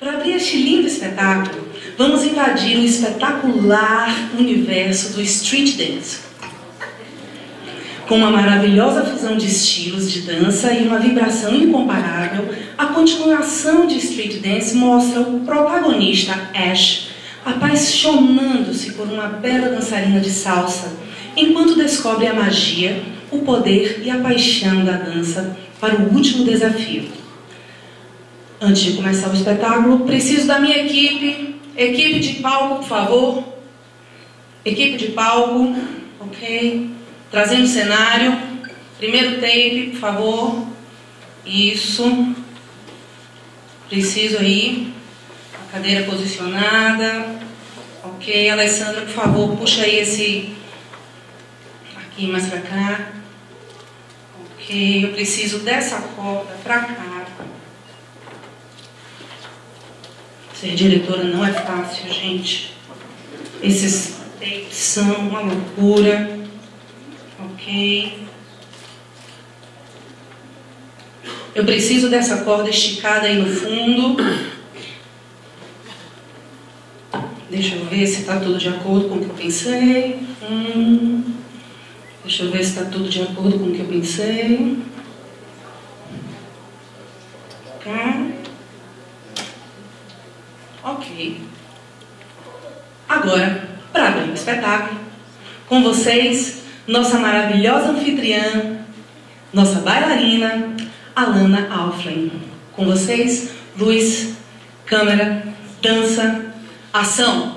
Para abrir este lindo espetáculo, vamos invadir o espetacular universo do street dance. Com uma maravilhosa fusão de estilos de dança e uma vibração incomparável, a continuação de Street Dance mostra o protagonista Ash apaixonando-se por uma bela dançarina de salsa, enquanto descobre a magia, o poder e a paixão da dança para o último desafio. Antes de começar o espetáculo, preciso da minha equipe. Equipe de palco, por favor. Equipe de palco, ok? Trazendo o cenário. Primeiro tape, por favor. Isso. Preciso aí. A cadeira posicionada. Ok, Alessandra, por favor, puxa aí esse. Aqui mais pra cá. Ok, eu preciso dessa corda pra cá. Ser diretora não é fácil, gente. Esses tapes são uma loucura. Ok. Eu preciso dessa corda esticada aí no fundo. Deixa eu ver se está tudo de acordo com o que eu pensei. Hum. Deixa eu ver se está tudo de acordo com o que eu pensei. Ok. Agora, para abrir o espetáculo, com vocês, nossa maravilhosa anfitriã, nossa bailarina, Alana Alflen. Com vocês, luz, câmera, dança, ação.